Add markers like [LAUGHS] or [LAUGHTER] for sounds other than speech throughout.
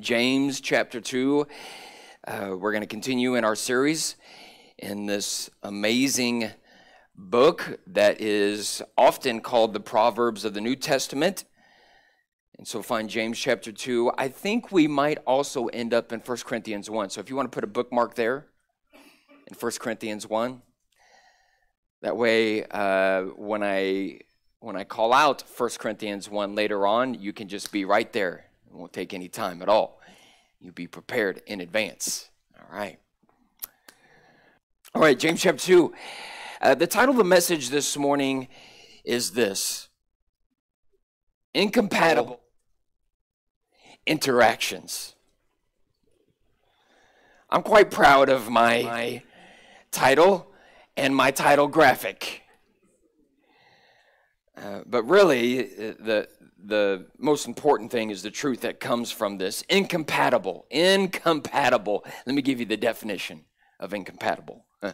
James chapter 2. Uh, we're going to continue in our series in this amazing book that is often called the Proverbs of the New Testament. And so find James chapter 2. I think we might also end up in 1 Corinthians 1. So if you want to put a bookmark there in 1 Corinthians 1, that way uh, when I when I call out 1 Corinthians 1 later on, you can just be right there. It won't take any time at all. You'll be prepared in advance. All right. All right, James chapter 2. Uh, the title of the message this morning is this Incompatible Interactions. I'm quite proud of my, my title and my title graphic. Uh, but really, uh, the, the most important thing is the truth that comes from this. Incompatible. Incompatible. Let me give you the definition of incompatible. [LAUGHS]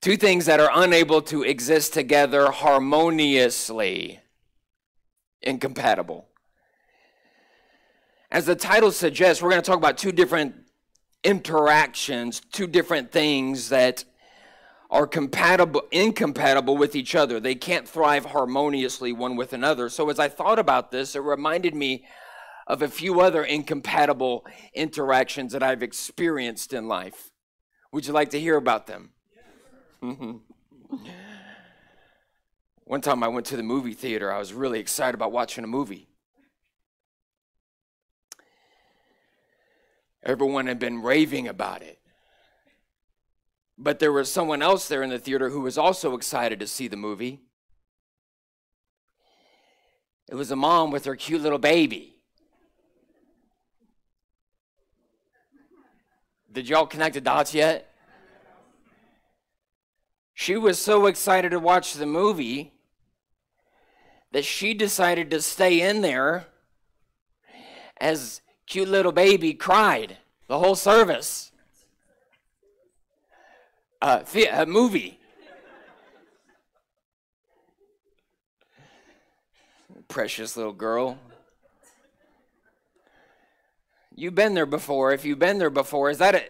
Two things that are unable to exist together harmoniously. Incompatible. As the title suggests, we're going to talk about two different interactions, two different things that are compatible incompatible with each other. They can't thrive harmoniously one with another. So as I thought about this, it reminded me of a few other incompatible interactions that I've experienced in life. Would you like to hear about them? Mm-hmm. One time I went to the movie theater. I was really excited about watching a movie. Everyone had been raving about it. But there was someone else there in the theater who was also excited to see the movie. It was a mom with her cute little baby. Did y'all connect the dots yet? She was so excited to watch the movie that she decided to stay in there as cute little baby cried the whole service uh, a movie. Precious little girl. You've been there before. If you've been there before, is that a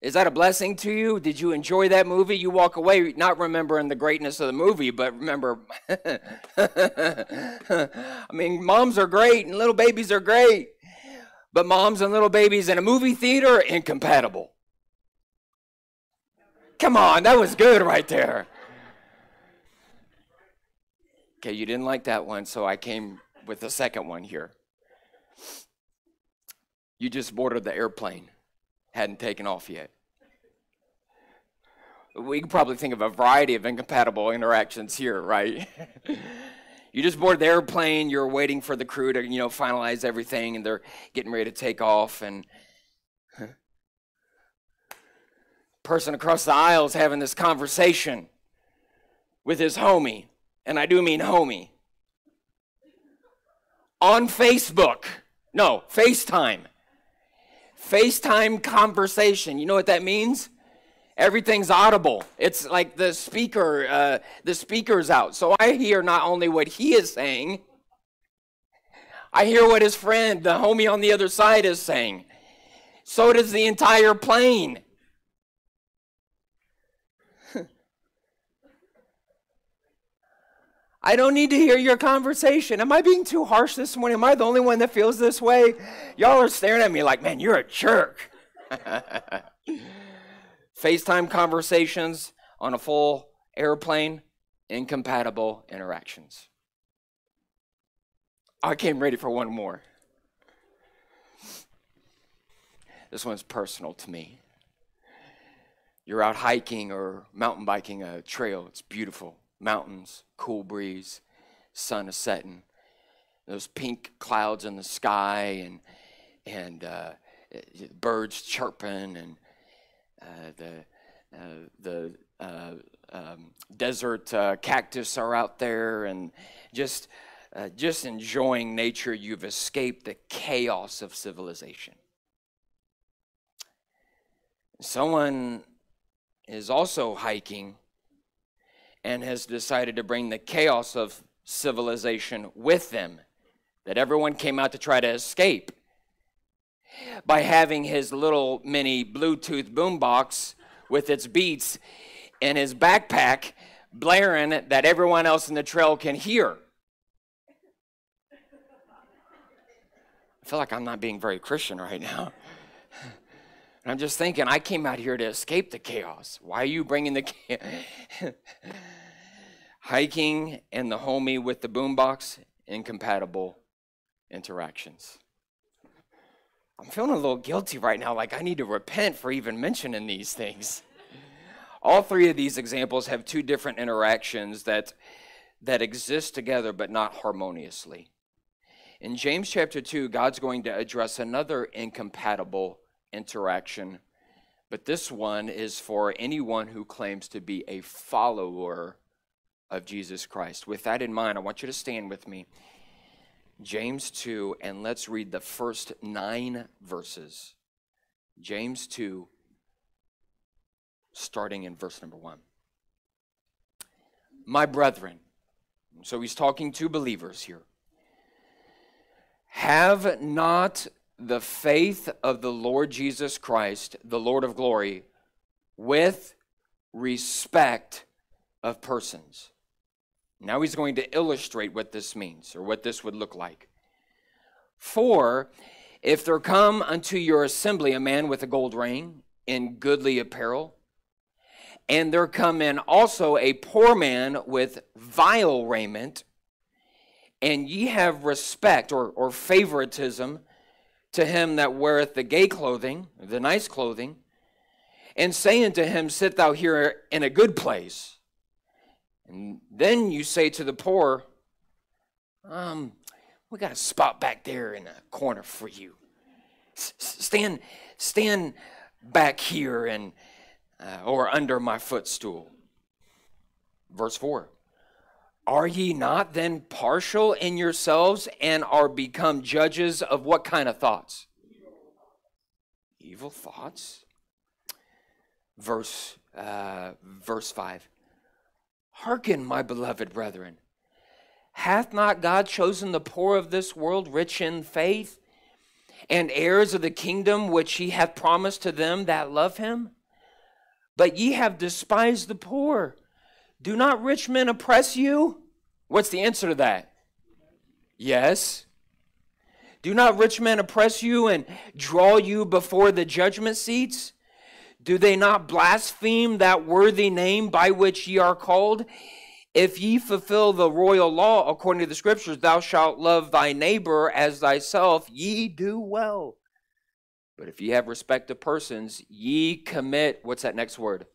is that a blessing to you? Did you enjoy that movie? You walk away not remembering the greatness of the movie, but remember [LAUGHS] I mean, moms are great and little babies are great. But moms and little babies in a movie theater are incompatible. Come on, that was good right there. Okay, you didn't like that one, so I came with the second one here. You just boarded the airplane, hadn't taken off yet. We can probably think of a variety of incompatible interactions here, right? [LAUGHS] you just boarded the airplane, you're waiting for the crew to, you know, finalize everything, and they're getting ready to take off, and person across the aisle is having this conversation with his homie, and I do mean homie, on Facebook. No, FaceTime. FaceTime conversation. You know what that means? Everything's audible. It's like the speaker, uh, the speaker's out. So I hear not only what he is saying, I hear what his friend, the homie on the other side, is saying. So does the entire plane. I don't need to hear your conversation. Am I being too harsh this morning? Am I the only one that feels this way? Y'all are staring at me like, man, you're a jerk. [LAUGHS] FaceTime conversations on a full airplane, incompatible interactions. I came ready for one more. This one's personal to me. You're out hiking or mountain biking a trail, it's beautiful mountains, cool breeze, sun is setting, those pink clouds in the sky, and and uh, birds chirping, and uh, the uh, the uh, um, desert uh, cactus are out there, and just just enjoying nature. You've escaped the chaos of civilization. Someone is also hiking and has decided to bring the chaos of civilization with them. that everyone came out to try to escape by having his little mini Bluetooth boombox with its beats in his backpack blaring that everyone else in the trail can hear. I feel like I'm not being very Christian right now. I'm just thinking, I came out here to escape the chaos. Why are you bringing the [LAUGHS] chaos? Hiking and the homie with the boombox, incompatible interactions. I'm feeling a little guilty right now, like I need to repent for even mentioning these things. All three of these examples have two different interactions that, that exist together but not harmoniously. In James chapter 2, God's going to address another incompatible interaction, but this one is for anyone who claims to be a follower of Jesus Christ. With that in mind, I want you to stand with me. James 2, and let's read the first nine verses. James 2, starting in verse number 1. My brethren, so he's talking to believers here. Have not the faith of the Lord Jesus Christ, the Lord of glory, with respect of persons. Now he's going to illustrate what this means or what this would look like. For if there come unto your assembly a man with a gold ring in goodly apparel, and there come in also a poor man with vile raiment, and ye have respect or, or favoritism to him that weareth the gay clothing, the nice clothing, and say unto him, Sit thou here in a good place. And then you say to the poor, um, we got a spot back there in a corner for you. Stand, stand back here and uh, or under my footstool. Verse 4. Are ye not then partial in yourselves and are become judges of what kind of thoughts? Evil thoughts. Verse, uh, verse 5. Hearken, my beloved brethren. Hath not God chosen the poor of this world rich in faith and heirs of the kingdom which he hath promised to them that love him? But ye have despised the poor. Do not rich men oppress you? What's the answer to that? Yes. Do not rich men oppress you and draw you before the judgment seats? Do they not blaspheme that worthy name by which ye are called? If ye fulfill the royal law according to the scriptures, thou shalt love thy neighbor as thyself, ye do well. But if ye have respect of persons, ye commit, what's that next word?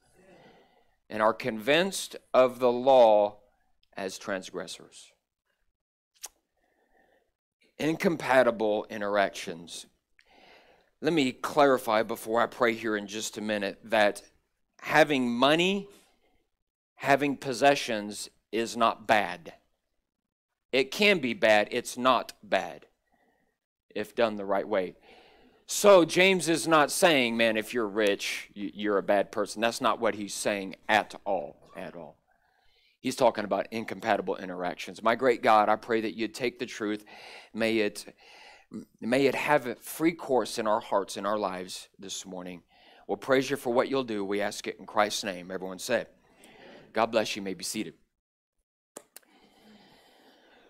And are convinced of the law as transgressors. Incompatible interactions. Let me clarify before I pray here in just a minute that having money, having possessions is not bad. It can be bad, it's not bad if done the right way. So James is not saying, man, if you're rich, you're a bad person. That's not what he's saying at all, at all. He's talking about incompatible interactions. My great God, I pray that you'd take the truth, may it may it have a free course in our hearts in our lives this morning. We'll praise you for what you'll do. We ask it in Christ's name. Everyone said. God bless you. you may be seated.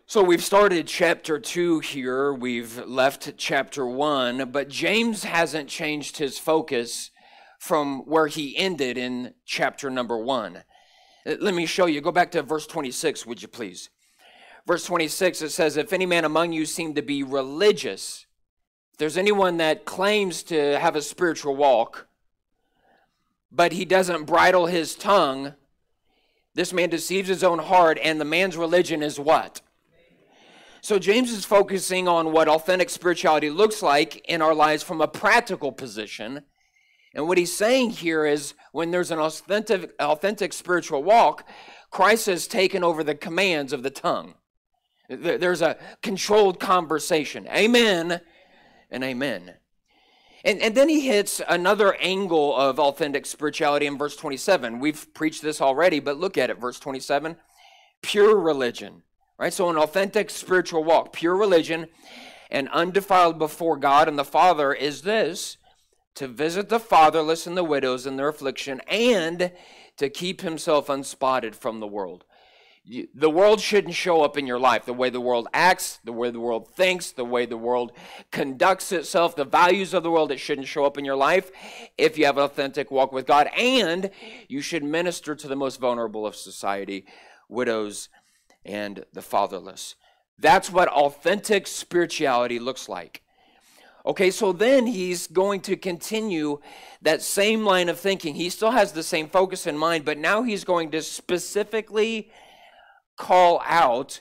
So we've started chapter 2 here, we've left chapter 1, but James hasn't changed his focus from where he ended in chapter number 1. Uh, let me show you. Go back to verse 26, would you please? Verse 26, it says, If any man among you seem to be religious, if there's anyone that claims to have a spiritual walk, but he doesn't bridle his tongue, this man deceives his own heart, and the man's religion is what? So James is focusing on what authentic spirituality looks like in our lives from a practical position. And what he's saying here is when there's an authentic, authentic spiritual walk, Christ has taken over the commands of the tongue. There's a controlled conversation. Amen and amen. And, and then he hits another angle of authentic spirituality in verse 27. We've preached this already, but look at it, verse 27. Pure religion Right? So, an authentic spiritual walk, pure religion, and undefiled before God and the Father is this to visit the fatherless and the widows in their affliction and to keep himself unspotted from the world. The world shouldn't show up in your life. The way the world acts, the way the world thinks, the way the world conducts itself, the values of the world, it shouldn't show up in your life if you have an authentic walk with God. And you should minister to the most vulnerable of society, widows and the fatherless. That's what authentic spirituality looks like. Okay, so then he's going to continue that same line of thinking. He still has the same focus in mind, but now he's going to specifically call out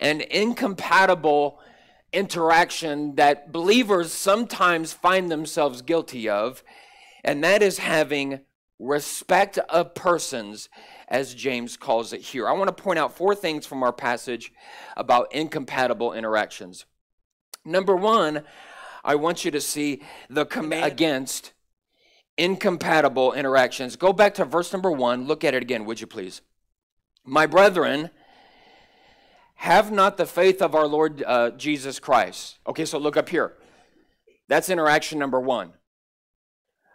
an incompatible interaction that believers sometimes find themselves guilty of, and that is having respect of persons, as James calls it here. I want to point out four things from our passage about incompatible interactions. Number one, I want you to see the command against incompatible interactions. Go back to verse number one. Look at it again, would you please? My brethren, have not the faith of our Lord uh, Jesus Christ. Okay, so look up here. That's interaction number one.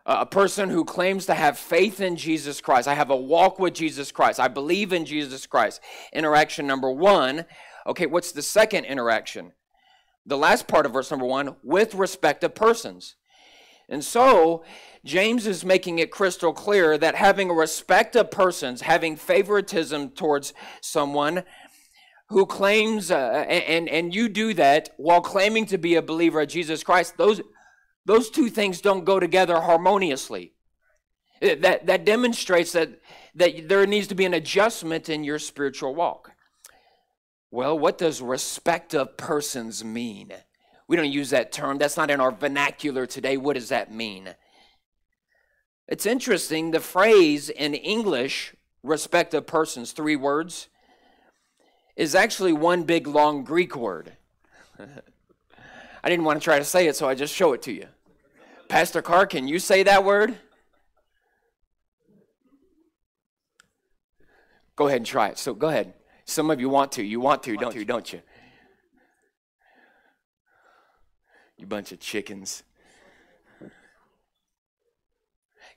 A person who claims to have faith in Jesus Christ. I have a walk with Jesus Christ. I believe in Jesus Christ. Interaction number one. Okay, what's the second interaction? the last part of verse number one, with respect to persons. And so, James is making it crystal clear that having a respect of persons, having favoritism towards someone who claims, uh, and, and you do that while claiming to be a believer of Jesus Christ, those, those two things don't go together harmoniously. Eh, that, that demonstrates that, that there needs to be an adjustment in your spiritual walk. Well, what does respect of persons mean? We don't use that term. That's not in our vernacular today. What does that mean? It's interesting. The phrase in English, respect of persons, three words, is actually one big long Greek word. [LAUGHS] I didn't want to try to say it, so I just show it to you. Pastor Carr, can you say that word? Go ahead and try it. So go ahead. Some of you want to. You want to, don't you? Don't you? You bunch of chickens.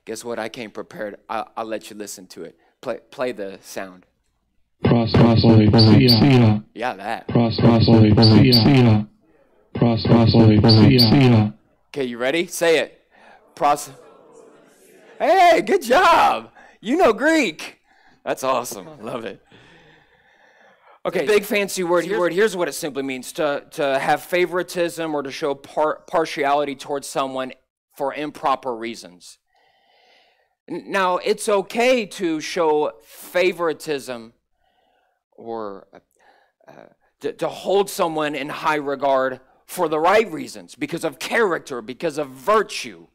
Guess what? I came prepared. I'll, I'll let you listen to it. Play, play the sound. Prospologia. Yeah, that. Prospologia. Prospologia. Okay, you ready? Say it. Pros. Hey, good job. You know Greek. That's awesome. Love it. Okay, big fancy word. Here's, word. Here's what it simply means to, to have favoritism or to show par, partiality towards someone for improper reasons. Now, it's okay to show favoritism or uh, to, to hold someone in high regard for the right reasons, because of character, because of virtue.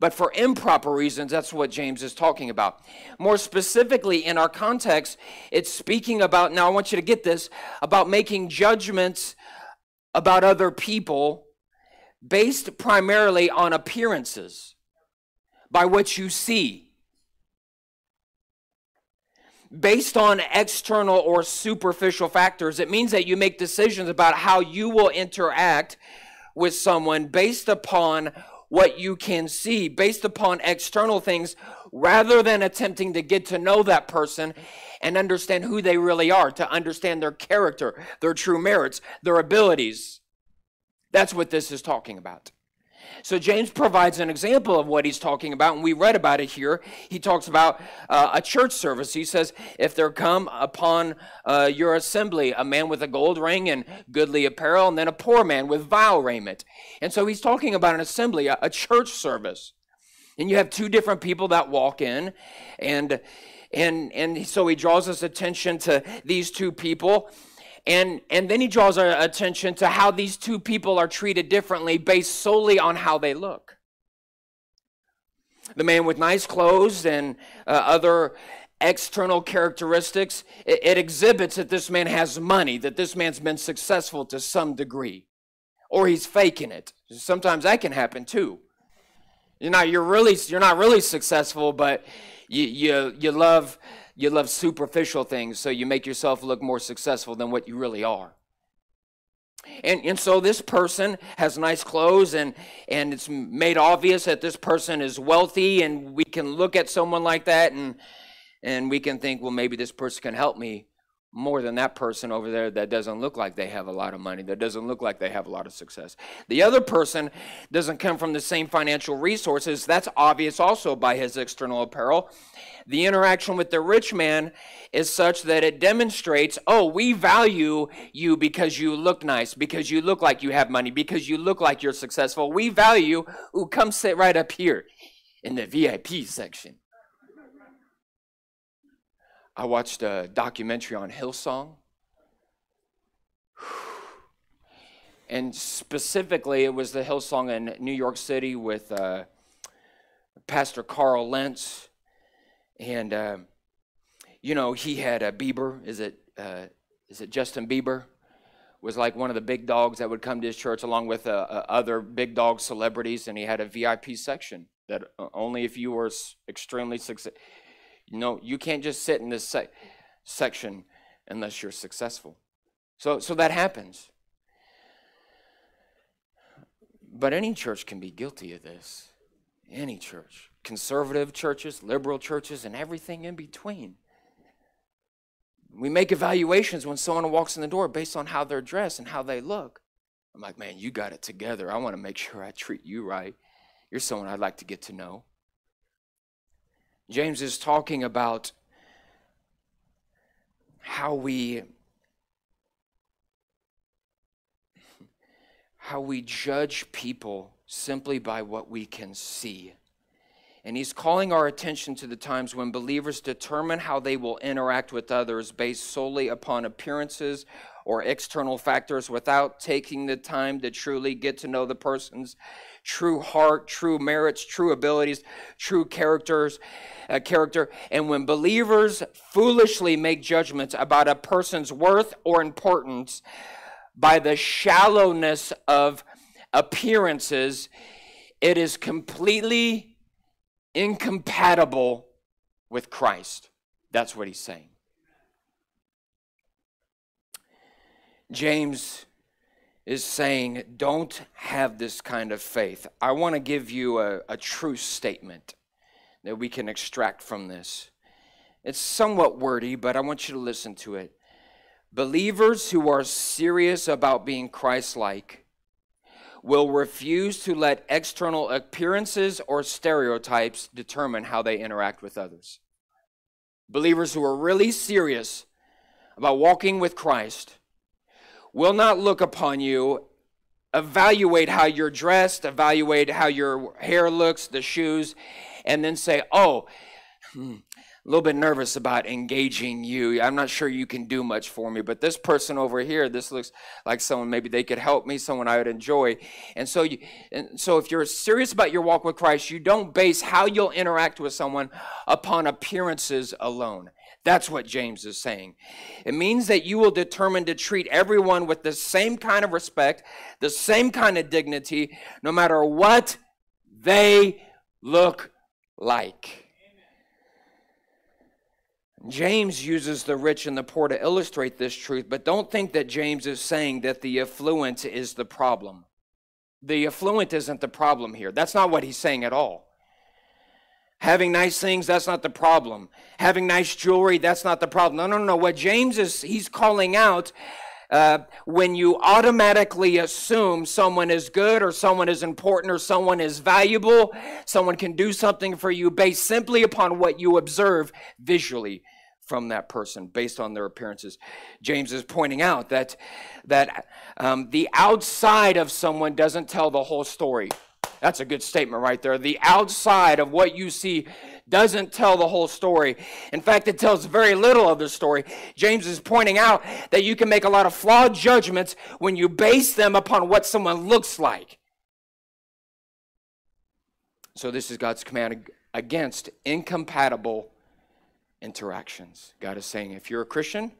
But for improper reasons, that's what James is talking about. More specifically, in our context, it's speaking about, now I want you to get this, about making judgments about other people based primarily on appearances, by what you see, based on external or superficial factors. It means that you make decisions about how you will interact with someone based upon what you can see based upon external things rather than attempting to get to know that person and understand who they really are, to understand their character, their true merits, their abilities. That's what this is talking about. So James provides an example of what he's talking about, and we read about it here. He talks about uh, a church service. He says, If there come upon uh, your assembly a man with a gold ring and goodly apparel, and then a poor man with vile raiment. And so he's talking about an assembly, a, a church service. And you have two different people that walk in, and and and so he draws us attention to these two people and, and then he draws our attention to how these two people are treated differently based solely on how they look. The man with nice clothes and uh, other external characteristics, it, it exhibits that this man has money, that this man's been successful to some degree, or he's faking it. Sometimes that can happen too. You're not, you're really, you're not really successful, but you, you, you love You love superficial things, so you make yourself look more successful than what you really are. And, and so this person has nice clothes, and, and it's made obvious that this person is wealthy, and we can look at someone like that and, and we can think, well, maybe this person can help me more than that person over there that doesn't look like they have a lot of money, that doesn't look like they have a lot of success. The other person doesn't come from the same financial resources. That's obvious also by his external apparel. The interaction with the rich man is such that it demonstrates oh, we value you because you look nice, because you look like you have money, because you look like you're successful. We value, ooh, come sit right up here in the VIP section. I watched a documentary on Hillsong. [SIGHS] And specifically, it was the Hillsong in New York City with uh, Pastor Carl Lentz. And, uh, you know, he had a Bieber. Is it, uh, is it Justin Bieber? Was like one of the big dogs that would come to his church along with uh, uh, other big dog celebrities. And he had a VIP section that uh, only if you were extremely successful you know, you can't just sit in this se- section unless you're successful. So, so that happens. But any church can be guilty of this. Any church. Conservative churches, liberal churches, and everything in between. We make evaluations when someone walks in the door based on how they're dressed and how they look. I'm like, man, you got it together. I want to make sure I treat you right. You're someone I'd like to get to know. James is talking about how we how we judge people simply by what we can see. And he's calling our attention to the times when believers determine how they will interact with others based solely upon appearances or external factors without taking the time to truly get to know the person's true heart, true merits, true abilities, true characters, uh, character. And when believers foolishly make judgments about a person's worth or importance by the shallowness of appearances, it is completely incompatible with Christ. That's what he's saying. James is saying, don't have this kind of faith. I want to give you a, a true statement that we can extract from this. It's somewhat wordy, but I want you to listen to it. Believers who are serious about being Christ like will refuse to let external appearances or stereotypes determine how they interact with others. Believers who are really serious about walking with Christ will not look upon you, evaluate how you're dressed, evaluate how your hair looks, the shoes, and then say, oh, hmm, a little bit nervous about engaging you. I'm not sure you can do much for me, but this person over here, this looks like someone maybe they could help me, someone I would enjoy. And so, you, and so if you're serious about your walk with Christ, you don't base how you'll interact with someone upon appearances alone. That's what James is saying. It means that you will determine to treat everyone with the same kind of respect, the same kind of dignity, no matter what they look like. James uses the rich and the poor to illustrate this truth, but don't think that James is saying that the affluent is the problem. The affluent isn't the problem here. That's not what he's saying at all. Having nice things, that's not the problem. Having nice jewelry, that's not the problem. No, no, no. What James is, he's calling out uh, when you automatically assume someone is good or someone is important or someone is valuable, someone can do something for you based simply upon what you observe visually from that person based on their appearances. James is pointing out that, that um, the outside of someone doesn't tell the whole story. That's a good statement right there. The outside of what you see doesn't tell the whole story. In fact, it tells very little of the story. James is pointing out that you can make a lot of flawed judgments when you base them upon what someone looks like. So, this is God's command against incompatible interactions. God is saying, if you're a Christian,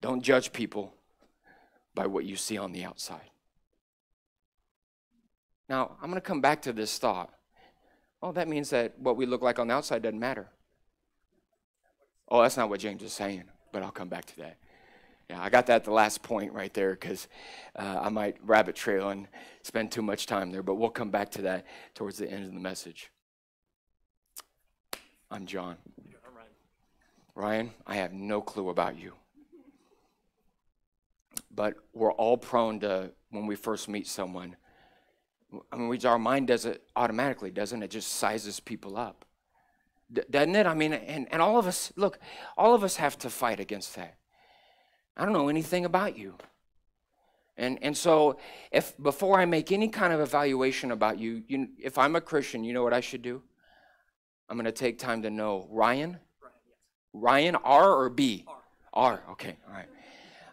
don't judge people by what you see on the outside. Now, I'm going to come back to this thought. Well, that means that what we look like on the outside doesn't matter. Oh, that's not what James is saying, but I'll come back to that. Yeah, I got that the last point right there because uh, I might rabbit trail and spend too much time there, but we'll come back to that towards the end of the message. I'm John. Ryan, I have no clue about you. But we're all prone to, when we first meet someone, I mean, we, our mind does it automatically, doesn't it? Just sizes people up. D- doesn't it? I mean, and, and all of us, look, all of us have to fight against that. I don't know anything about you. And, and so, if before I make any kind of evaluation about you, you, if I'm a Christian, you know what I should do? I'm going to take time to know Ryan, Ryan, R or B? R. R, okay, all right.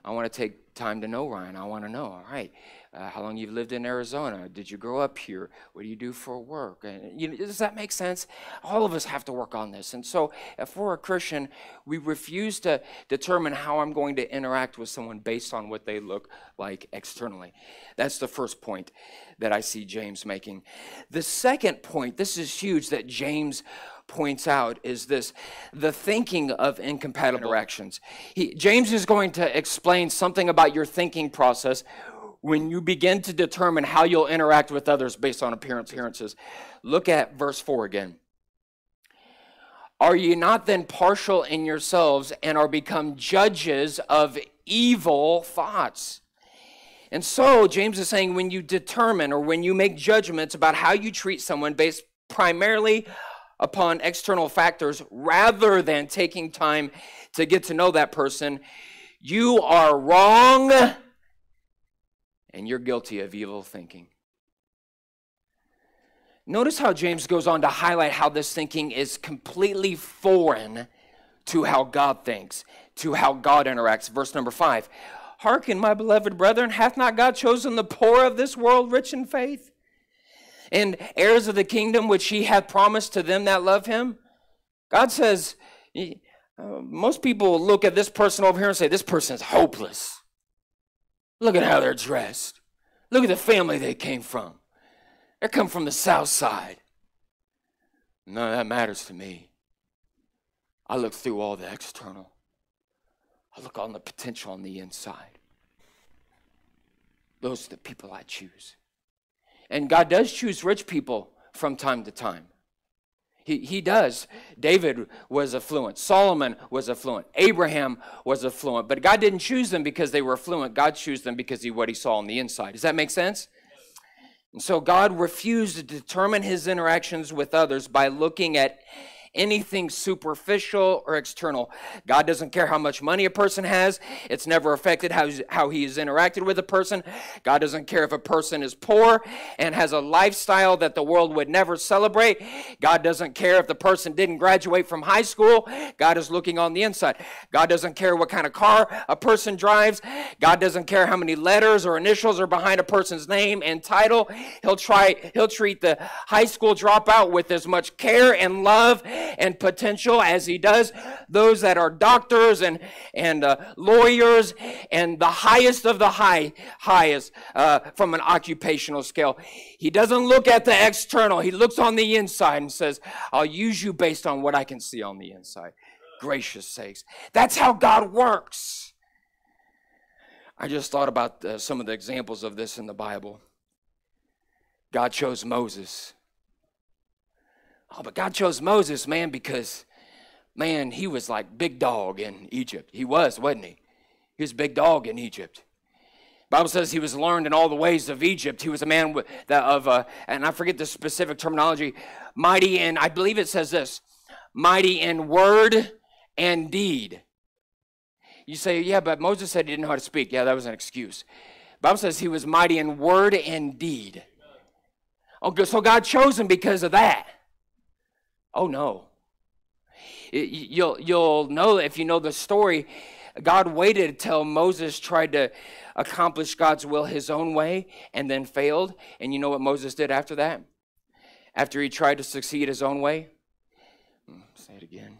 I want to take time to know Ryan. I want to know, all right, uh, how long you've lived in Arizona? Did you grow up here? What do you do for work? And, you know, does that make sense? All of us have to work on this. And so, if we're a Christian, we refuse to determine how I'm going to interact with someone based on what they look like externally. That's the first point that I see James making. The second point, this is huge, that James points out is this the thinking of incompatible interactions. He, James is going to explain something about your thinking process when you begin to determine how you'll interact with others based on appearance, appearances. Look at verse 4 again. Are you not then partial in yourselves and are become judges of evil thoughts? And so, James is saying when you determine or when you make judgments about how you treat someone based primarily upon external factors rather than taking time to get to know that person, you are wrong and you're guilty of evil thinking. Notice how James goes on to highlight how this thinking is completely foreign to how God thinks, to how God interacts. Verse number five Hearken, my beloved brethren, hath not God chosen the poor of this world rich in faith? And heirs of the kingdom which he hath promised to them that love him? God says, uh, most people look at this person over here and say, this person's hopeless. Look at how they're dressed. Look at the family they came from. They come from the south side. None of that matters to me. I look through all the external. I look on the potential on the inside. Those are the people I choose. And God does choose rich people from time to time. He, he does. David was affluent. Solomon was affluent. Abraham was affluent. But God didn't choose them because they were affluent. God chose them because of what he saw on the inside. Does that make sense? And so God refused to determine his interactions with others by looking at anything superficial or external. God doesn't care how much money a person has, it's never affected how, how he has interacted with a person. God doesn't care if a person is poor and has a lifestyle that the world would never celebrate. God doesn't care if the person didn't graduate from high school. God is looking on the inside. God doesn't care what kind of car a person drives. God doesn't care how many letters or initials are behind a person's name and title. He'll try he'll treat the high school dropout with as much care and love and potential as he does those that are doctors and, and uh, lawyers and the highest of the high, highest uh, from an occupational scale. He doesn't look at the external, he looks on the inside and says, I'll use you based on what I can see on the inside. Gracious sakes. That's how God works. I just thought about uh, some of the examples of this in the Bible. God chose Moses Oh, but God chose Moses, man, because, man, he was like big dog in Egypt. He was, wasn't he? He was big dog in Egypt. Bible says he was learned in all the ways of Egypt. He was a man with, of, uh, and I forget the specific terminology, mighty and I believe it says this, mighty in word and deed. You say, yeah, but Moses said he didn't know how to speak. Yeah, that was an excuse. Bible says he was mighty in word and deed. Oh, so God chose him because of that. Oh no. You'll, you'll know if you know the story, God waited until Moses tried to accomplish God's will his own way and then failed. And you know what Moses did after that? After he tried to succeed his own way? Hmm, say it again.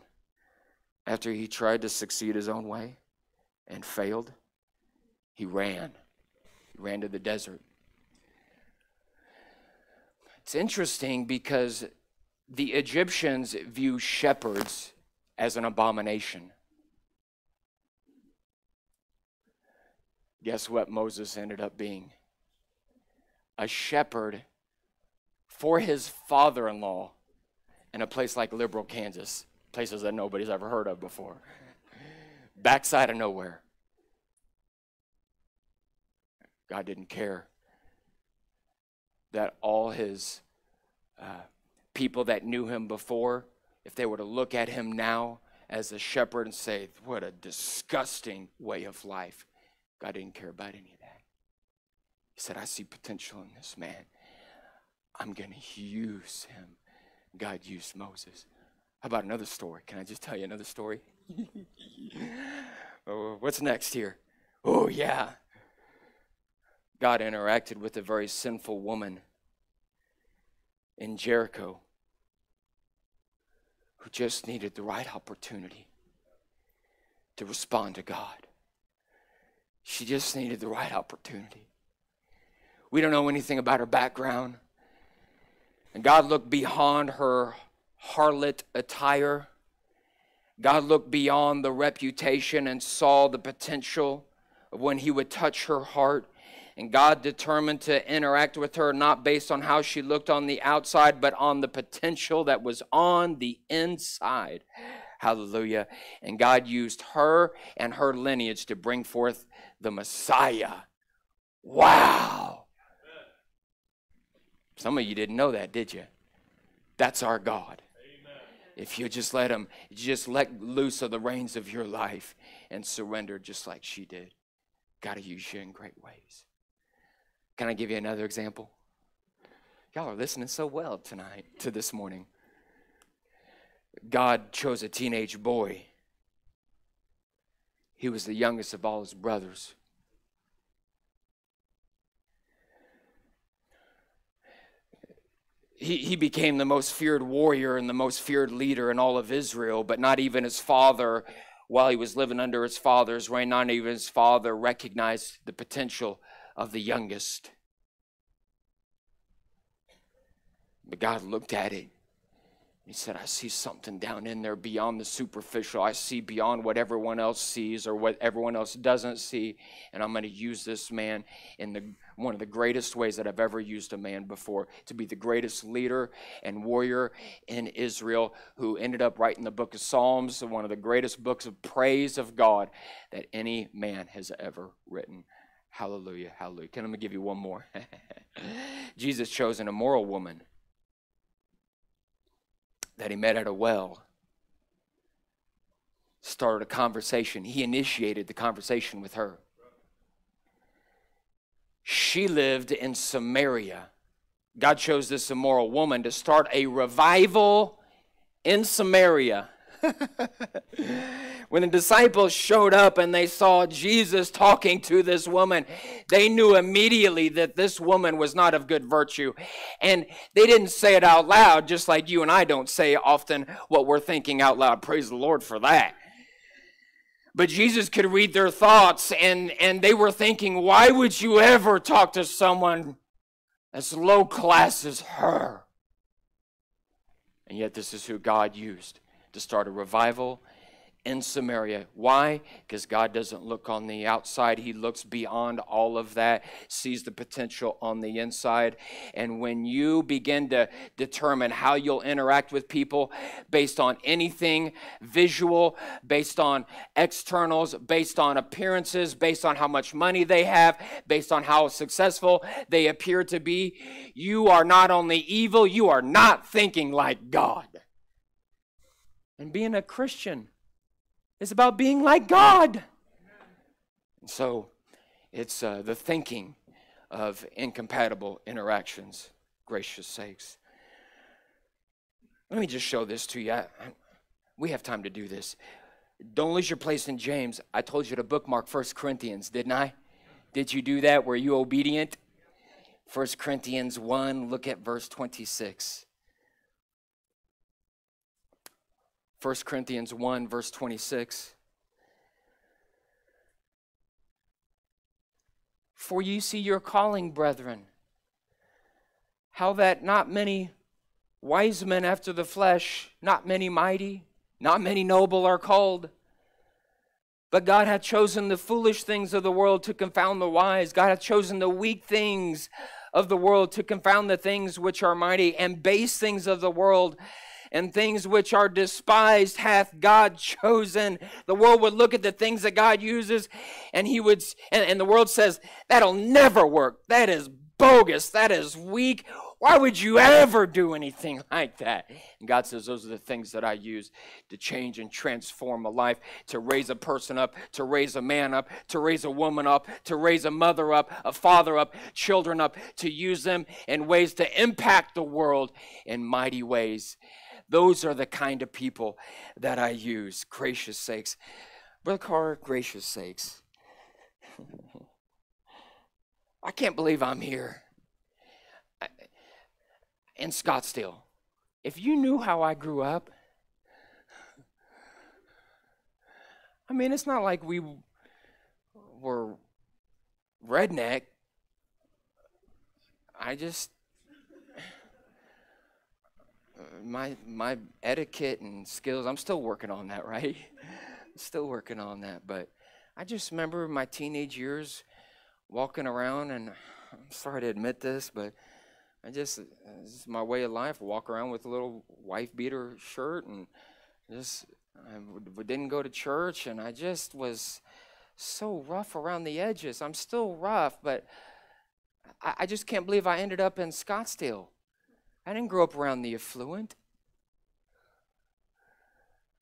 After he tried to succeed his own way and failed, he ran. He ran to the desert. It's interesting because the Egyptians view shepherds as an abomination. Guess what Moses ended up being? A shepherd for his father in law in a place like Liberal, Kansas, places that nobody's ever heard of before. Backside of nowhere. God didn't care that all his uh, people that knew him before, if they were to look at him now as a shepherd and say, What a disgusting way of life, God didn't care about any of that. He said, I see potential in this man. I'm going to use him. God used Moses. How about another story? Can I just tell you another story? [LAUGHS] oh, what's next here? Oh, yeah. God interacted with a very sinful woman in Jericho who just needed the right opportunity to respond to God. She just needed the right opportunity. We don't know anything about her background. And God looked beyond her harlot attire. God looked beyond the reputation and saw the potential of when He would touch her heart and God determined to interact with her not based on how she looked on the outside, but on the potential that was on the inside. Hallelujah. And God used her and her lineage to bring forth the Messiah. Wow. Some of you didn't know that, did you? That's our God. If you just let Him, just let loose of the reins of your life and surrender just like she did. God to use you in great ways. Can I give you another example? Y'all are listening so well tonight to this morning. God chose a teenage boy. He was the youngest of all his brothers. He, he became the most feared warrior and the most feared leader in all of Israel, but not even his father, while he was living under his father's reign, not even his father recognized the potential of the youngest. But God looked at it. He said, I see something down in there beyond the superficial. I see beyond what everyone else sees or what everyone else doesn't see. And I'm going to use this man in the, one of the greatest ways that I've ever used a man before to be the greatest leader and warrior in Israel who ended up writing the book of Psalms, one of the greatest books of praise of God that any man has ever written. Hallelujah, hallelujah. Can I give you one more? [LAUGHS] Jesus chose an immoral woman that he met at a well started a conversation. He initiated the conversation with her. She lived in Samaria. God chose this immoral woman to start a revival in Samaria. [LAUGHS] when the disciples showed up and they saw Jesus talking to this woman, they knew immediately that this woman was not of good virtue. And they didn't say it out loud, just like you and I don't say often what we're thinking out loud. Praise the Lord for that. But Jesus could read their thoughts, and, and they were thinking, why would you ever talk to someone as low class as her? And yet, this is who God used to start a revival in Samaria. Why? Because God doesn't look on the outside, He looks beyond all of that, sees the potential on the inside. And when you begin to determine how you'll interact with people based on anything visual, based on externals, based on appearances, based on how much money they have, based on how successful they appear to be, you are not only evil, you are not thinking like God. And being a Christian is about being like God. And so it's uh, the thinking of incompatible interactions, gracious sakes. Let me just show this to you. I, we have time to do this. Don't lose your place in James. I told you to bookmark First Corinthians, didn't I? Did you do that? Were you obedient? First Corinthians 1, look at verse 26. 1 Corinthians 1, verse 26. For you see your calling, brethren, how that not many wise men after the flesh, not many mighty, Not many noble are called. But God hath chosen the foolish things of the world to confound the wise. God hath chosen the weak things of the world to confound the things which are mighty, and base things of the world and things which are despised hath God chosen. The world would look at the things that God uses, and he would, and, and the world says, that'll never work. That is bogus. That is weak. Why would you ever do anything [LAUGHS] like that? And God says, Those are the things that I use to change and transform a life, to raise a person up, to raise a man up, to raise a woman up, to raise a mother up, a father up, children up, to use them in ways to impact the world in mighty ways. Those are the kind of people that I use. Gracious sakes. Brother Carr, gracious sakes. I can't believe I'm here in Scottsdale. If you knew how I grew up, I mean, it's not like we were redneck. I just my my etiquette and skills. I'm still working on that, [LAUGHS] right? still working on that, but I just remember my teenage years walking around, and I'm sorry to admit this, but I just, this is my way of life. Walk around with a little wife beater shirt and just, I didn't go to church and I just was so rough around the edges. I'm still rough, but I, I just can't believe I ended up in Scottsdale. I didn't grow up around the affluent.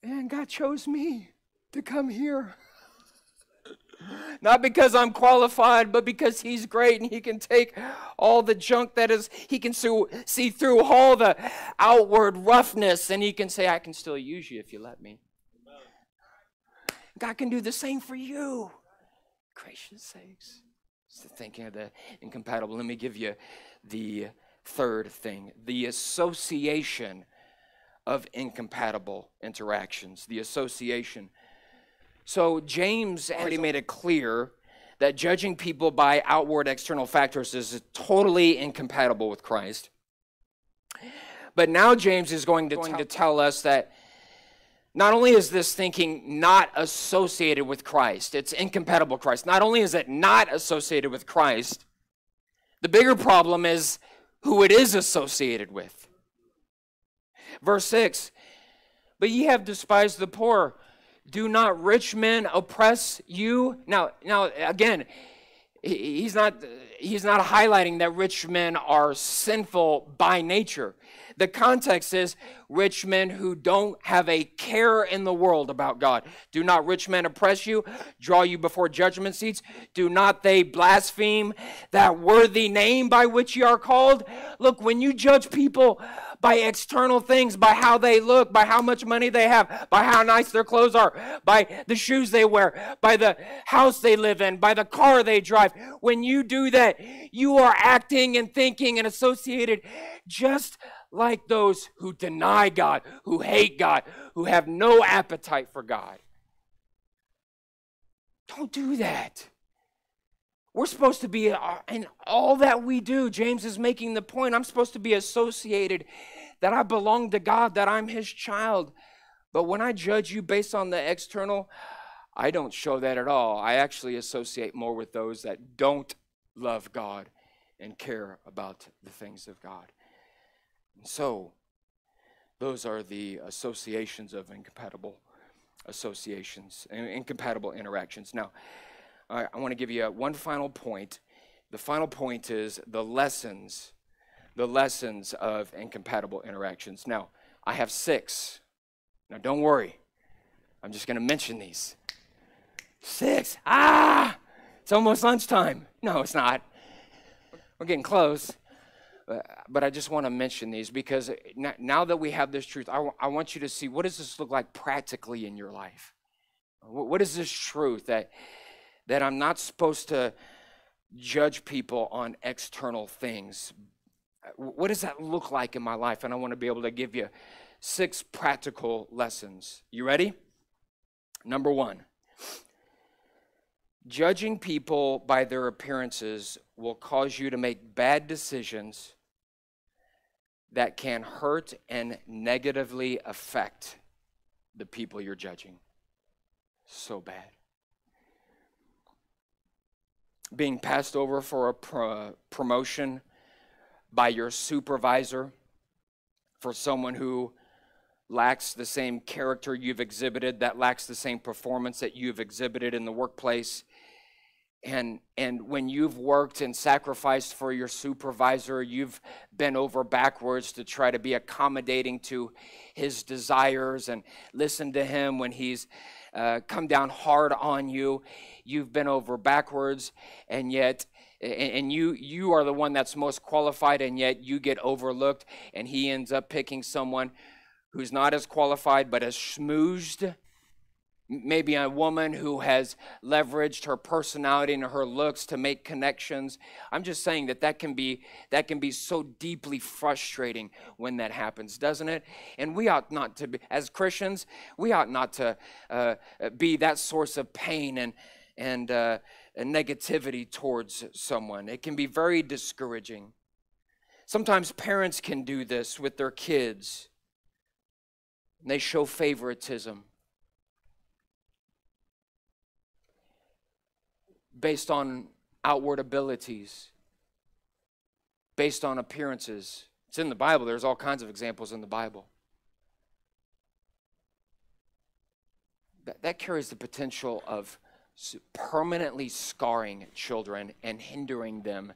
And God chose me to come here. [LAUGHS] Not because I'm qualified, but because He's great and He can take all the junk that is, He can see through all the outward roughness and He can say, I can still use you if you let me. God can do the same for you. Gracious sakes. Just thinking of the incompatible. Let me give you the third thing the association of incompatible interactions. The association so James already made it clear that judging people by outward external factors is totally incompatible with Christ. But now James is going to, going to tell us that not only is this thinking not associated with Christ, it's incompatible with Christ. Not only is it not associated with Christ, the bigger problem is who it is associated with. Verse 6 But ye have despised the poor do not rich men oppress you? Now, now again, he's not he's not highlighting that rich men are sinful by nature. The context is rich men who don't have a care in the world about God. Do not rich men oppress you, draw you before judgment seats? Do not they blaspheme that worthy name by which you are called? Look, when you judge people by external things, by how they look, by how much money they have, by how nice their clothes are, by the shoes they wear, by the house they live in, by the car they drive. When you do that, you are acting and thinking and associated just like those who deny God, who hate God, who have no appetite for God. Don't do that. We're supposed to be uh, in all that we do. James is making the point. I'm supposed to be associated that I belong to God, that I'm his child. But when I judge you based on the external, I don't show that at all. I actually associate more with those that don't love God and care about the things of God. And so, those are the associations of incompatible associations, and incompatible interactions. Now, I, I want to give you one final point. The final point is the lessons, the lessons of incompatible interactions. Now, I have six. Now, don't worry. I'm just going to mention these. Six. Ah! It's almost lunchtime. No, it's not. We're getting close. but I just want to mention these because now that we have this truth, I, I want you to see what does this look like practically in your life? What is this truth that that I'm not supposed to judge people on external things. What does that look like in my life? And I want to be able to give you six practical lessons. You ready? Number one judging people by their appearances will cause you to make bad decisions that can hurt and negatively affect the people you're judging. So bad. Being passed over for a pro- promotion by your supervisor for someone who lacks the same character you've exhibited, that lacks the same performance that you've exhibited in the workplace. And, and when you've worked and sacrificed for your supervisor, you've been over backwards to try to be accommodating to his desires and listen to him when he's uh, come down hard on you. You've been over backwards, and yet and you you are the one that's most qualified and yet you get overlooked and he ends up picking someone who's not as qualified but as schmoozed. Maybe a woman who has leveraged her personality and her looks to make connections. I'm just saying that that can be that can be so deeply frustrating when that happens, doesn't it? And we ought not to be, as Christians, we ought not to uh, be that source of pain and and, uh, and negativity towards someone. It can be very discouraging. Sometimes parents can do this with their kids they show favoritism based on outward abilities, based on appearances. It's in the Bible, there's all kinds of examples in the Bible. That, that carries the potential of permanently scarring children and hindering them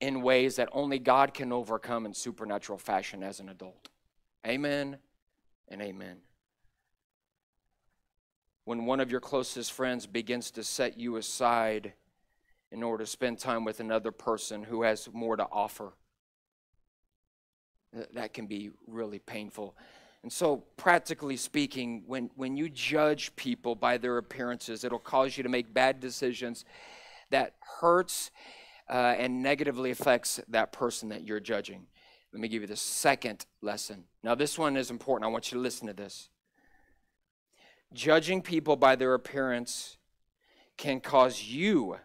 in ways that only God can overcome in supernatural fashion as an adult. Amen and amen. When one of your closest friends begins to set you aside in order to spend time with another person who has more to offer, that can be really painful. And so, practically speaking, when, when you judge people by their appearances, it'll cause you to make bad decisions that hurts uh, and negatively affects that person that you're judging. Let me give you the second lesson. Now, this one is important. I want you to listen to this. Judging people by their appearance can cause you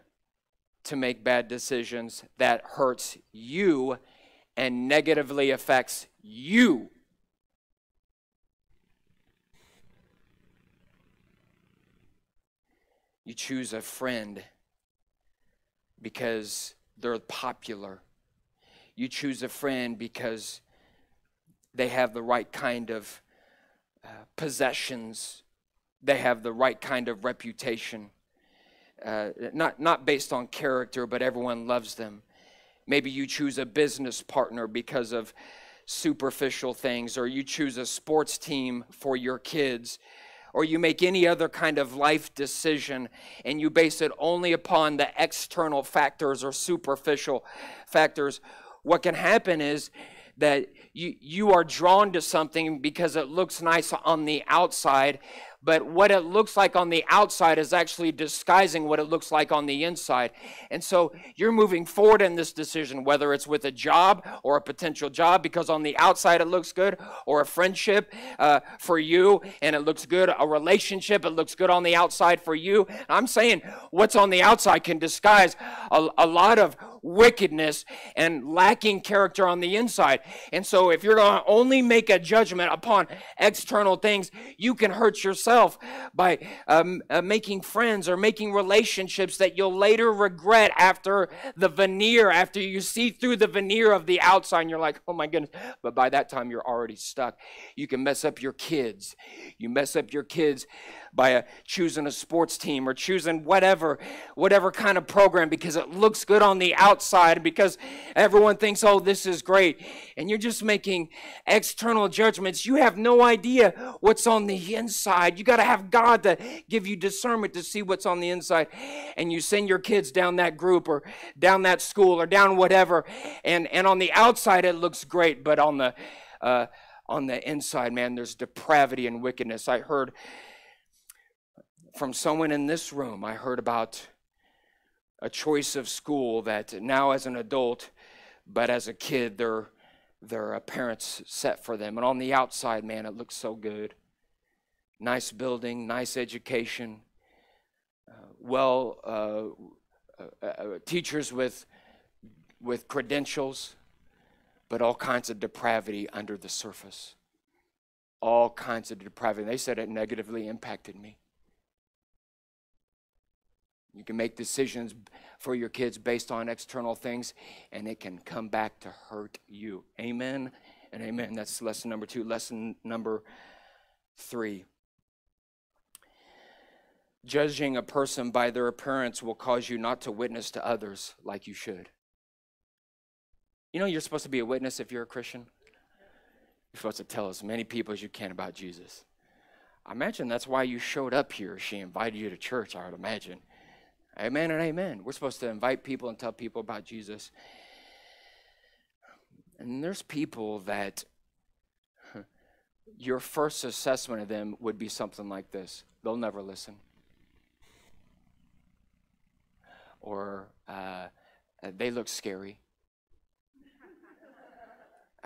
to make bad decisions that hurts you and negatively affects you. You choose a friend because they're popular you choose a friend because they have the right kind of uh, possessions, they have the right kind of reputation. Uh, not, not based on character, but everyone loves them. Maybe you choose a business partner because of superficial things, or you choose a sports team for your kids, or you make any other kind of life decision and you base it only upon the external factors or superficial factors what can happen is that you, you are drawn to something because it looks nice on the outside, but what it looks like on the outside is actually disguising what it looks like on the inside. And so you're moving forward in this decision, whether it's with a job or a potential job, because on the outside it looks good, or a friendship uh, for you and it looks good, a relationship, it looks good on the outside for you. I'm saying what's on the outside can disguise a, a lot of wickedness and lacking character on the inside. And so, if you're going to only make a judgment upon external things, you can hurt yourself by um, uh, making friends or making relationships that you'll later regret after the veneer, after you see through the veneer of the outside, and you're like, oh my goodness. But by that time, you're already stuck. You can mess up your kids. You mess up your kids by a, choosing a sports team or choosing whatever, whatever kind of program because it looks good on the outside because everyone thinks, oh, this is great. And you're just making external judgments. You have no idea what's on the inside. You got to have God to give you discernment to see what's on the inside. And you send your kids down that group or down that school or down whatever. And, and on the outside, it looks great, but on the, uh, on the inside, man, there's depravity and wickedness. I heard from someone in this room, I heard about a choice of school that now as an adult, but as a kid, their, their parents set for them. And on the outside, man, it looks so good. Nice building, nice education, uh, well, uh, uh, uh teachers with, with credentials, but all kinds of depravity under the surface. all kinds of depravity. They said it negatively impacted me. You can make decisions for your kids based on external things, and it can come back to hurt you. Amen and amen. That's lesson number two. Lesson number three. Judging a person by their appearance will cause you not to witness to others like you should. You know, you're supposed to be a witness if you're a Christian. You're supposed to tell as many people as you can about Jesus. I imagine that's why you showed up here. She invited you to church, I would imagine. Amen and amen. We're supposed to invite people and tell people about Jesus. And there's people that your first assessment of them would be something like this they'll never listen. Or uh, they look scary.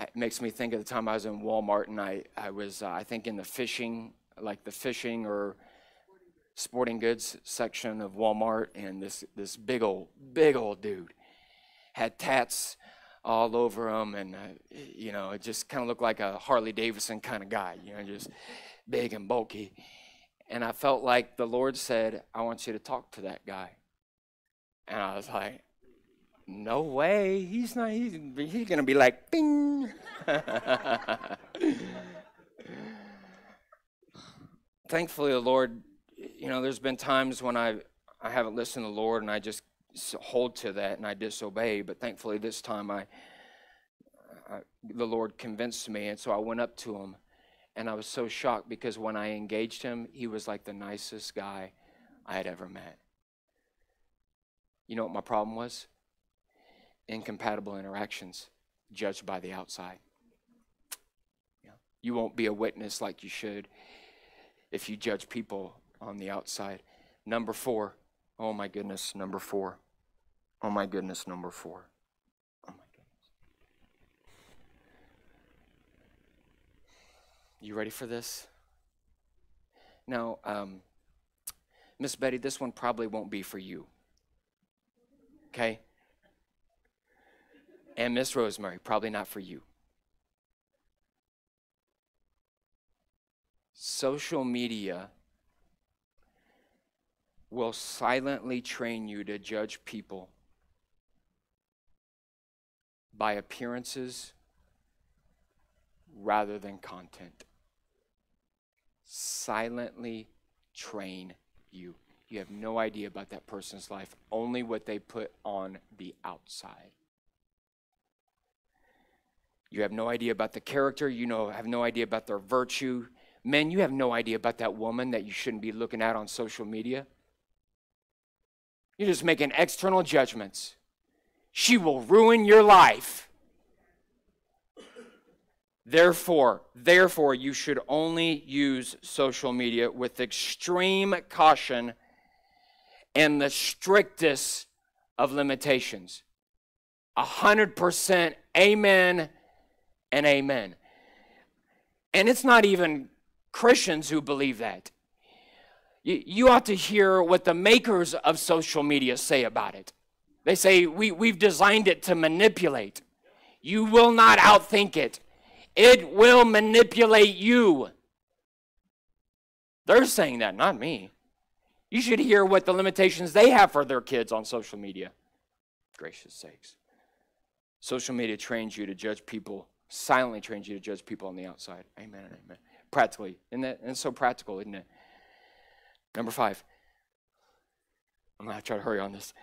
It makes me think of the time I was in Walmart and I, I was, uh, I think, in the fishing, like the fishing or sporting goods section of Walmart, and this, this big old, big old dude had tats all over him, and uh, you know, it just kind of looked like a Harley Davidson kind of guy, you know, just big and bulky. And I felt like the Lord said, I want you to talk to that guy. And I was like, no way. He's not, he's, he's to be like, bing. [LAUGHS] Thankfully, the Lord, you know, there's been times when I, I haven't listened to the Lord and I just hold to that and I disobey. But thankfully, this time I, I, the Lord convinced me, and so I went up to him, and I was so shocked because when I engaged him, he was like the nicest guy I had ever met. You know what my problem was? Incompatible interactions, judged by the outside. You won't be a witness like you should if you judge people on the outside. Number four, oh my goodness, number four. Oh my goodness, number four. Oh my goodness. You ready for this? Now, um, Miss Betty, this one probably won't be for you. Okay? And Miss Rosemary, probably not for you. Social media will silently train you to judge people by appearances rather than content. Silently train you. You have no idea about that person's life, only what they put on the outside. You have no idea about the character, you know have no idea about their virtue. Men, you have no idea about that woman that you shouldn't be looking at on social media. You're just making external judgments. She will ruin your life. Therefore, therefore, you should only use social media with extreme caution and the strictest of limitations. A hundred percent amen and amen. And it's not even Christians who believe that. You, ought to hear what the makers of social media say about it. They say, we, We've designed it to manipulate. You will not outthink it, it will manipulate you. They're saying that, not me. You should hear what the limitations they have for their kids on social media. Gracious sakes. Social media trains you to judge people, silently trains you to judge people on the outside. Amen and amen. Practically. Isn't that, and so practical, isn't it? Number five. I'm going to try to hurry on this.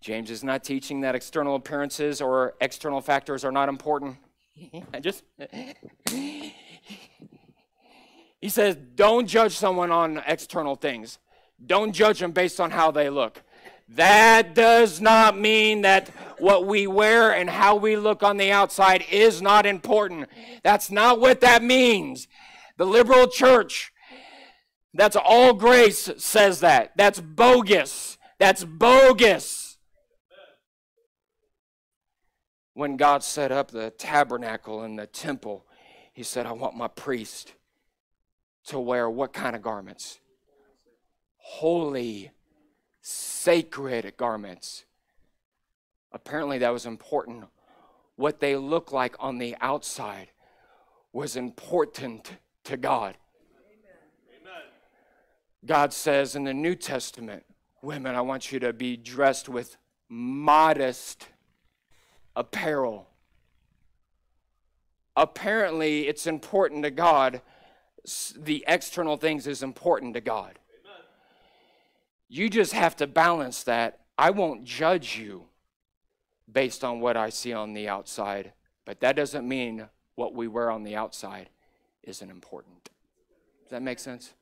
James is not teaching that external appearances or external factors are not important. [LAUGHS] I just [LAUGHS] he says don't judge someone on external things. Don't judge them based on how they look. That does not mean that what we wear and how we look on the outside is not important. That's not what that means. The liberal church, that's all grace, says that. That's bogus. That's bogus. when God set up the tabernacle and the temple, he said, I want my priest to wear what kind of garments? Holy, sacred garments. Apparently, that was important. What they look like on the outside was important to God. God says in the New Testament, women, I want you to be dressed with modest apparel. Apparently, it's important to God. The external things is important to God. You just have to balance that. I won't judge you based on what I see on the outside, but that doesn't mean what we wear on the outside isn't important. Does that make sense?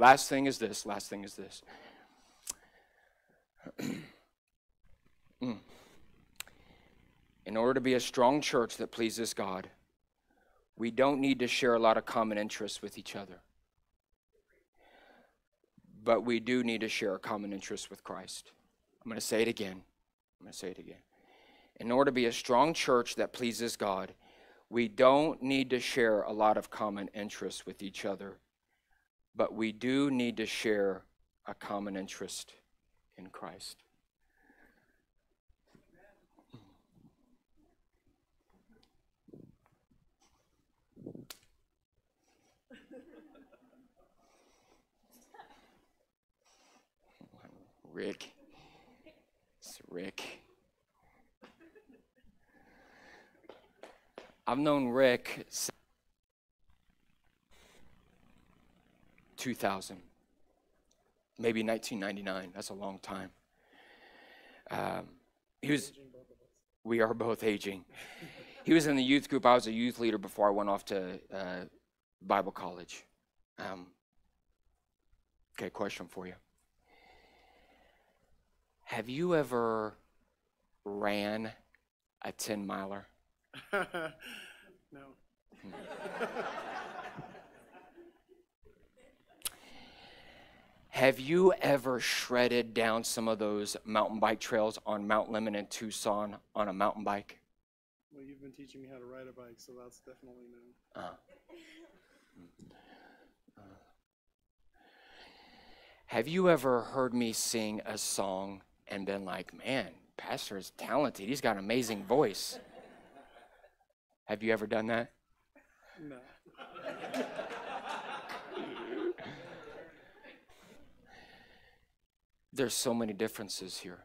Last thing is this. Last thing is this. [CLEARS THROAT] mm. In order to be a strong church that pleases God, we don't need to share a lot of common interests with each other. But we do need to share a common interest with Christ. I'm going to say it again. I'm going to say it again. In order to be a strong church that pleases God, we don't need to share a lot of common interests with each other, but we do need to share a common interest in Christ. [LAUGHS] Rick. It's Rick. I've known Rick since 2000, maybe 1999. That's a long time. Um, he was. We are both aging. He was in the youth group. I was a youth leader before I went off to uh, Bible college. Um, okay, question for you. Have you ever ran a 10 miler? [LAUGHS] no. [LAUGHS] Have you ever shredded down some of those mountain bike trails on Mount Lemmon in Tucson on a mountain bike? Well, you've been teaching me how to ride a bike, so that's definitely no. Uh, uh, have you ever heard me sing a song and been like, man, Pastor is talented. He's got an amazing voice. [LAUGHS] Have you ever done that? No. [LAUGHS] There's so many differences here.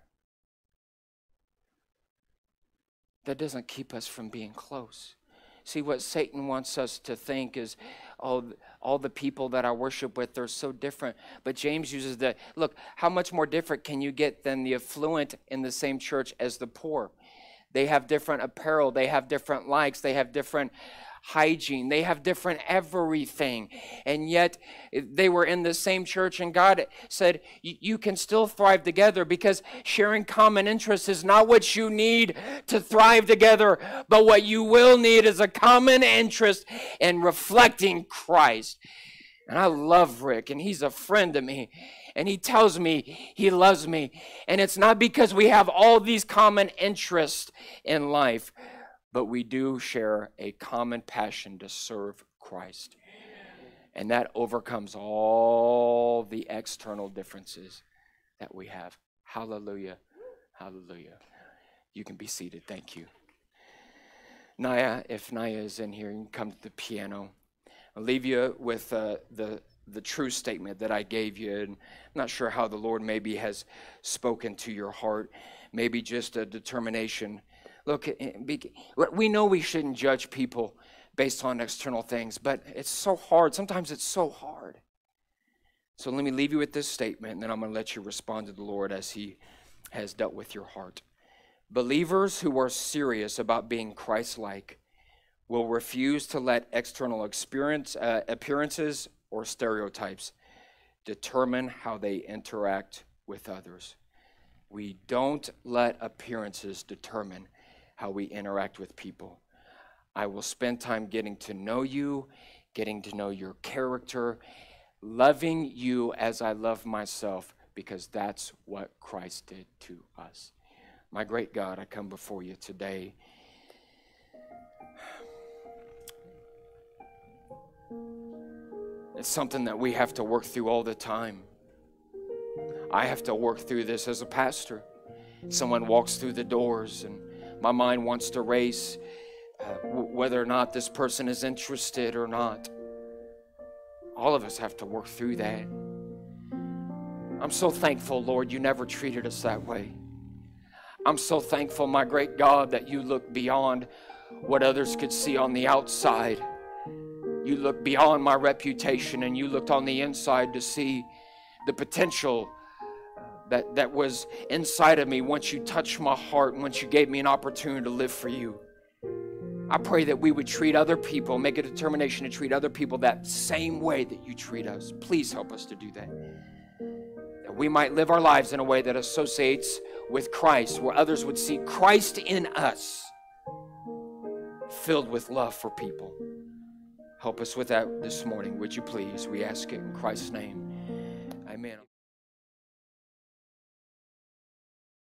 That doesn't keep us from being close. See, what Satan wants us to think is, oh, all the people that I worship with, they're so different. But James uses the look, how much more different can you get than the affluent in the same church as the poor? They have different apparel, they have different likes, they have different hygiene. They have different everything. And yet they were in the same church, and God said, You can still thrive together because sharing common interests is not what you need to thrive together, but what you will need is a common interest in reflecting Christ. And I love Rick, and he's a friend to me. And he tells me he loves me. And it's not because we have all these common interests in life, but we do share a common passion to serve Christ. And that overcomes all the external differences that we have. Hallelujah. Hallelujah. You can be seated. Thank you. Naya, if Naya is in here, you can come to the piano. I'll leave you with uh, the, the true statement that I gave you. And I'm not sure how the Lord maybe has spoken to your heart, maybe just a determination Look, eh, we know we shouldn't judge people based on external things, but it's so hard. Sometimes it's so hard. So let me leave you with this statement, and then I'm going to let you respond to the Lord as He has dealt with your heart. Believers who are serious about being Christ like will refuse to let external experience, uh, appearances or stereotypes determine how they interact with others. We don't let appearances determine how we interact with people. I will spend time getting to know you, getting to know your character, loving you as I love myself, because that's what Christ did to us. My great God, I come before you today. It's something that we have to work through all the time. I have to work through this as a pastor. Someone walks through the doors and my mind wants to race uh, w- whether or not this person is interested or not. All of us have to work through that. I'm so thankful, Lord, you never treated us that way. I'm so thankful, my great God, that you look beyond what others could see on the outside. You look beyond my reputation and you looked on the inside to see the potential that, that was inside of me once you touched my heart once you gave me an opportunity to live for you. I pray that we would treat other people, make a determination to treat other people that same way that you treat us. Please help us to do that. That we might live our lives in a way that associates with Christ, where others would see Christ in us, filled with love for people. Help us with that this morning, would you please? We ask it in Christ's name.